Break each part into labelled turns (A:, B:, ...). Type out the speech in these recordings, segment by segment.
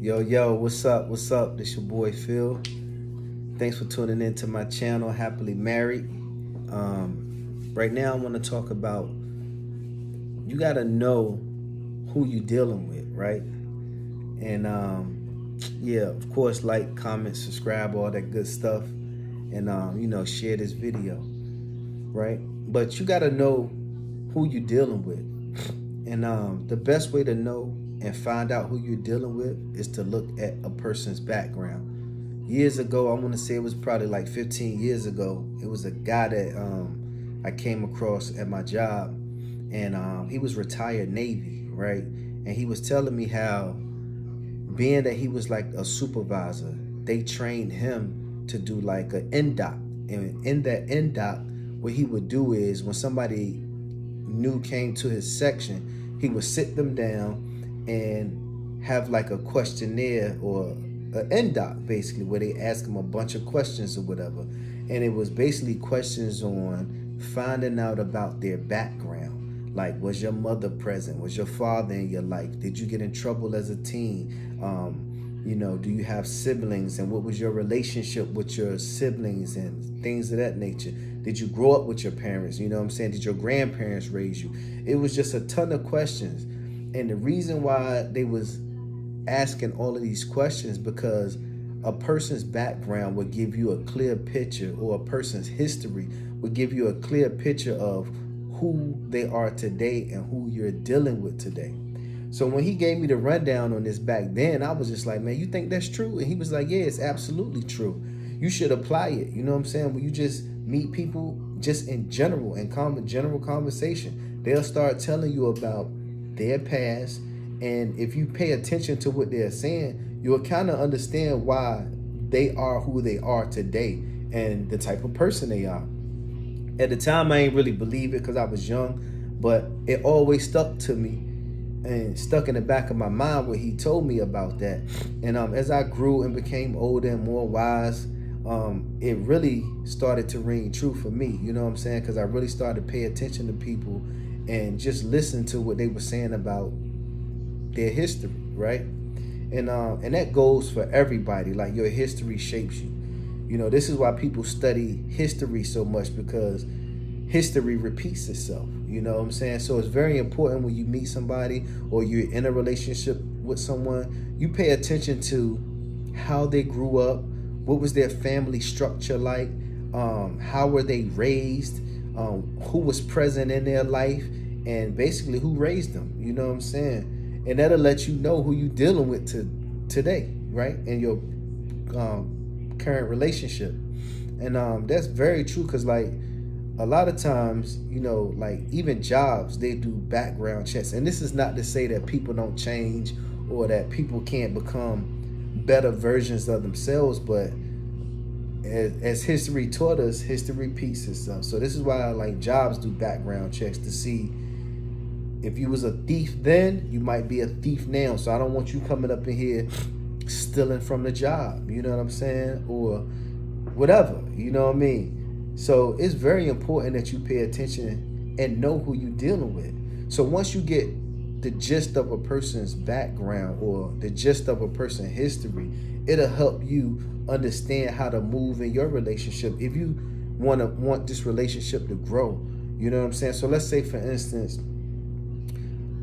A: Yo, yo, what's up? What's up? This your boy Phil. Thanks for tuning in to my channel, Happily Married. Um, right now, I want to talk about you got to know who you dealing with, right? And um, yeah, of course, like, comment, subscribe, all that good stuff. And, um, you know, share this video, right? But you got to know who you dealing with. And um, the best way to know and find out who you're dealing with is to look at a person's background. Years ago, I want to say it was probably like 15 years ago, it was a guy that um, I came across at my job, and um, he was retired Navy, right? And he was telling me how, being that he was like a supervisor, they trained him to do like an NDOC. And in that NDOC, what he would do is when somebody new came to his section, he would sit them down and have like a questionnaire or an NDOC basically where they ask them a bunch of questions or whatever. And it was basically questions on finding out about their background. Like, was your mother present? Was your father in your life? Did you get in trouble as a teen? Um, you know, do you have siblings? And what was your relationship with your siblings and things of that nature? Did you grow up with your parents? You know what I'm saying? Did your grandparents raise you? It was just a ton of questions. And the reason why they was asking all of these questions because a person's background would give you a clear picture or a person's history would give you a clear picture of who they are today and who you're dealing with today. So when he gave me the rundown on this back then, I was just like, man, you think that's true? And he was like, yeah, it's absolutely true. You should apply it. You know what I'm saying? When you just meet people just in general and common general conversation, they'll start telling you about their past. And if you pay attention to what they're saying, you'll kind of understand why they are who they are today and the type of person they are. At the time, I ain't really believe it because I was young, but it always stuck to me and stuck in the back of my mind what he told me about that. And um, as I grew and became older and more wise, um, it really started to ring true for me. You know what I'm saying? Because I really started to pay attention to people and just listen to what they were saying about their history, right? And um, and that goes for everybody. Like your history shapes you. You know, this is why people study history so much because history repeats itself. You know what I'm saying? So it's very important when you meet somebody or you're in a relationship with someone, you pay attention to how they grew up, what was their family structure like, um, how were they raised, um, who was present in their life, and basically who raised them. You know what I'm saying? And that'll let you know who you're dealing with to today, right? In your um, current relationship. And um, that's very true because like a lot of times, you know, like even jobs, they do background checks. And this is not to say that people don't change or that people can't become better versions of themselves, but as, as history taught us, history repeats itself. So this is why I like jobs do background checks to see if you was a thief then, you might be a thief now. So I don't want you coming up in here stealing from the job. You know what I'm saying? Or whatever. You know what I mean? So it's very important that you pay attention and know who you're dealing with. So once you get the gist of a person's background or the gist of a person's history, it'll help you understand how to move in your relationship. If you want to want this relationship to grow, you know what I'm saying? So let's say for instance,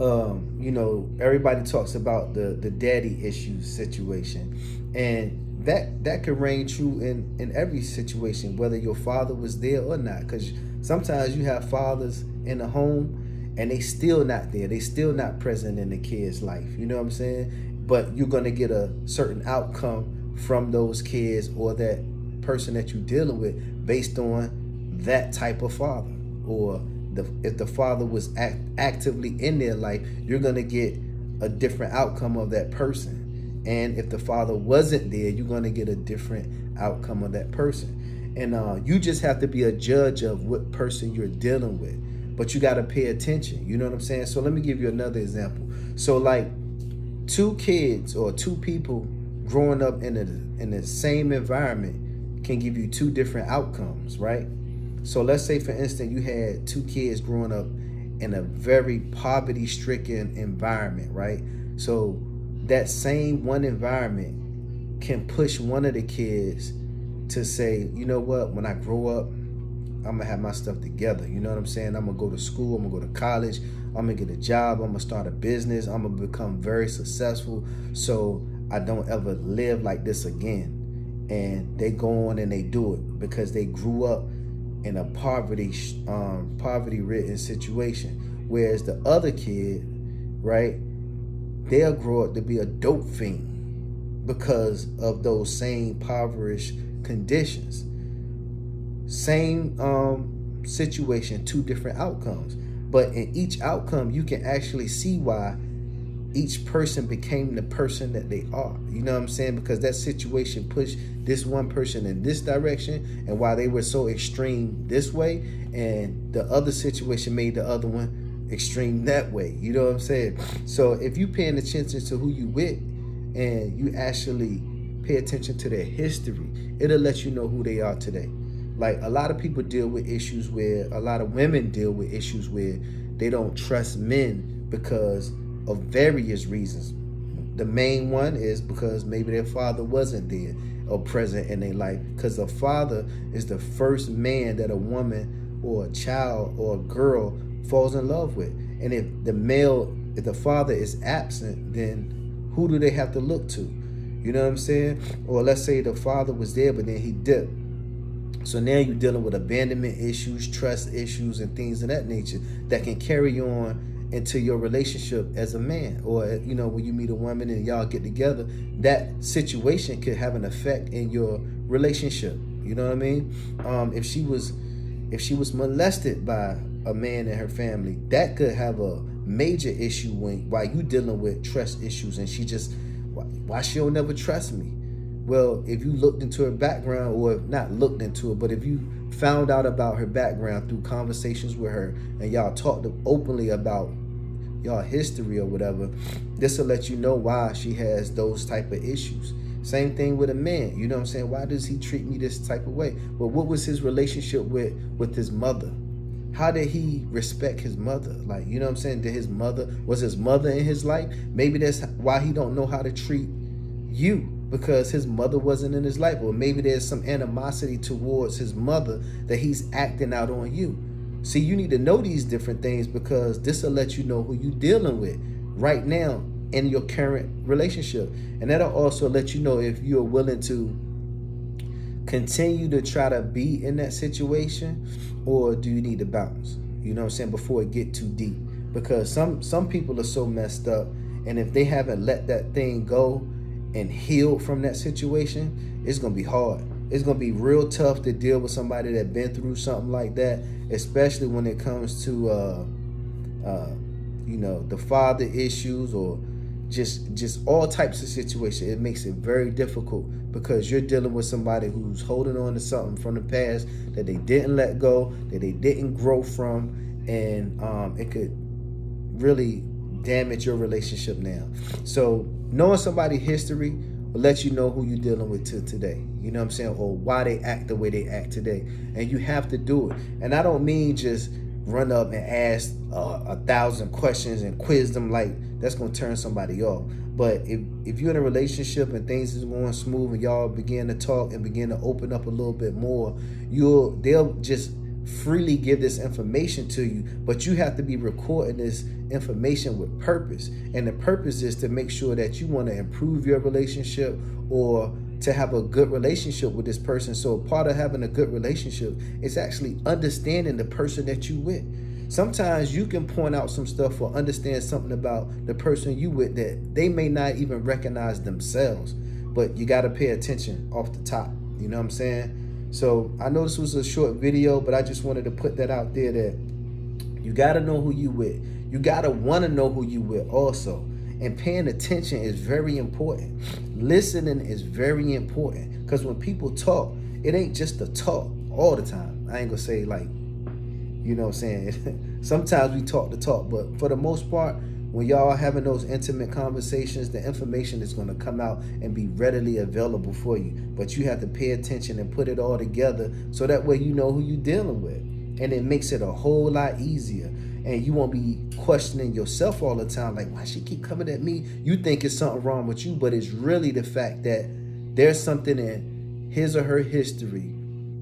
A: um, you know, everybody talks about the the daddy issues situation. And that that could reign true in in every situation whether your father was there or not because sometimes you have fathers in the home and they still not there. They still not present in the kid's life. You know what i'm saying? But you're to get a certain outcome from those kids or that person that you're dealing with based on that type of father. Or the, if the father was act, actively in their life you're to get a different outcome of that person. And if the father wasn't there, you're to get a different outcome of that person. And uh, you just have to be a judge of what person you're dealing with. But you got to pay attention. You know what I'm saying? So let me give you another example. So like two kids or two people growing up in the in the same environment can give you two different outcomes, right? So let's say for instance you had two kids growing up in a very poverty stricken environment, right? So that same one environment can push one of the kids to say, you know what, when I grow up, I'm gonna have my stuff together. You know what I'm saying? I'm gonna go to school, I'm gonna go to college, I'm gonna get a job, I'm gonna start a business, I'm gonna become very successful so I don't ever live like this again. And they go on and they do it because they grew up in a poverty um, poverty ridden situation. Whereas the other kid, right, they'll grow up to be a dope fiend because of those same impoverished conditions. Same um, situation, two different outcomes. But in each outcome, you can actually see why each person became the person that they are. You know what I'm saying? Because that situation pushed this one person in this direction, and why they were so extreme this way, and the other situation made the other one extreme that way. You know what I'm saying? So if you paying attention to who you with, and you actually pay attention to their history, it'll let you know who they are today. Like a lot of people deal with issues where a lot of women deal with issues where they don't trust men because of various reasons. The main one is because maybe their father wasn't there or present in their life. Because the father is the first man that a woman or a child or a girl falls in love with. And if the male, if the father is absent, then who do they have to look to? You know what I'm saying? Or let's say the father was there, but then he dipped. So now you're dealing with abandonment issues, trust issues, and things of that nature that can carry on into your relationship as a man. Or you know when you meet a woman and y'all get together that situation could have an effect in your relationship. You know what i mean? Um, if she was if she was molested by a man in her family that could have a major issue when while you dealing with trust issues and she just why, why she'll never trust me well if you looked into her background or not looked into it but if you found out about her background through conversations with her and y'all talked openly about y'all history or whatever, this will let you know why she has those type of issues. Same thing with a man. You know what I'm saying? Why does he treat me this type of way? Well, what was his relationship with with his mother? How did he respect his mother? Like, you know what I'm saying? Did his mother was his mother in his life? Maybe that's why he don't know how to treat you because his mother wasn't in his life. Or maybe there's some animosity towards his mother that he's acting out on you. See, you need to know these different things because this will let you know who you're dealing with right now in your current relationship. And that'll also let you know if you're willing to continue to try to be in that situation or do you need to bounce? You know what I'm saying? Before it get too deep. Because some some people are so messed up and if they haven't let that thing go and healed from that situation, it's gonna be hard it's gonna be real tough to deal with somebody that been through something like that, especially when it comes to uh, uh, you know the father issues or just just all types of situations. It makes it very difficult because you're dealing with somebody who's holding on to something from the past that they didn't let go, that they didn't grow from, and um, it could really damage your relationship now. So knowing somebody's history will let you know who you're dealing with to today. You know what I'm saying? Or why they act the way they act today. And you have to do it. And I don't mean just run up and ask uh, a thousand questions and quiz them like that's going to turn somebody off. But if, if you're in a relationship and things is going smooth and y'all begin to talk and begin to open up a little bit more, you'll they'll just freely give this information to you, but you have to be recording this information with purpose. And the purpose is to make sure that you want to improve your relationship or to have a good relationship with this person. So part of having a good relationship is actually understanding the person that you with. Sometimes you can point out some stuff or understand something about the person you with that they may not even recognize themselves, but you got to pay attention off the top. You know what I'm saying? So I know this was a short video, but I just wanted to put that out there that you got to know who you with. You got to want to know who you with also. And paying attention is very important. Listening is very important because when people talk, it ain't just the talk all the time. I ain't going to say like, you know what I'm saying? Sometimes we talk the talk, but for the most part, when y'all are having those intimate conversations, the information is going to come out and be readily available for you. But you have to pay attention and put it all together so that way you know who you're dealing with. And it makes it a whole lot easier. and you won't be questioning yourself all the time like why she keep coming at me you think it's something wrong with you but it's really the fact that there's something in his or her history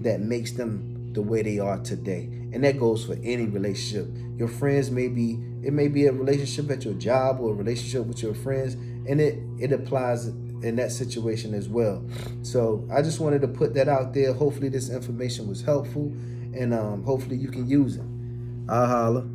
A: that makes them the way they are today. And that goes for any relationship. Your friends may be it may be a relationship at your job or a relationship with your friends and it it applies in that situation as well. So i just wanted to put that out there. Hopefully this information was helpful and um, hopefully you can use it. I'll holler